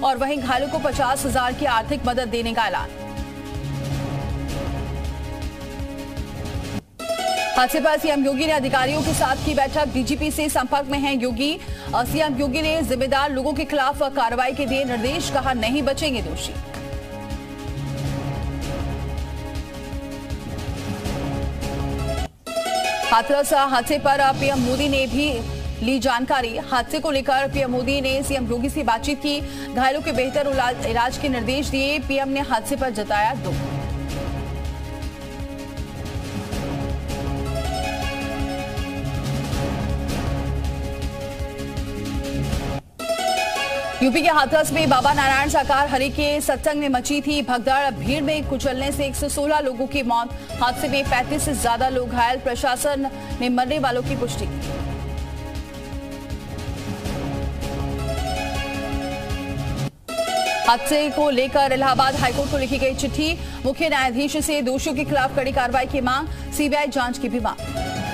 और वहीं घायलों को पचास हज़ार की आर्थिक मदद देने का ऐलान। हादसे पर सीएम योगी ने अधिकारियों के साथ की बैठक। डीजीपी से संपर्क में हैं योगी। सीएम योगी ने जिम्मेदार लोगों के खिलाफ कार्रवाई के दिए निर्देश। कहा, नहीं बचेंगे दोषी। हाथरस हादसे पर पीएम मोदी ने भी ली जानकारी। हादसे को लेकर पीएम मोदी ने सीएम योगी से बातचीत की। घायलों के बेहतर इलाज के निर्देश दिए। पीएम ने हादसे पर जताया दुख। यूपी के हाथरस में बाबा नारायण साकार हरि के सत्संग में मची थी भगदड़। भीड़ में कुचलने से 116 लोगों की मौत। हादसे में 35 से ज़्यादा लोग घायल। प्रशासन ने मरने वालों की पुष्टि की। हादसे को लेकर इलाहाबाद हाईकोर्ट को लिखी गई चिट्ठी। मुख्य न्यायाधीश से दोषियों के खिलाफ कड़ी कार्रवाई की मांग। सीबीआई जाँच की भी मांग।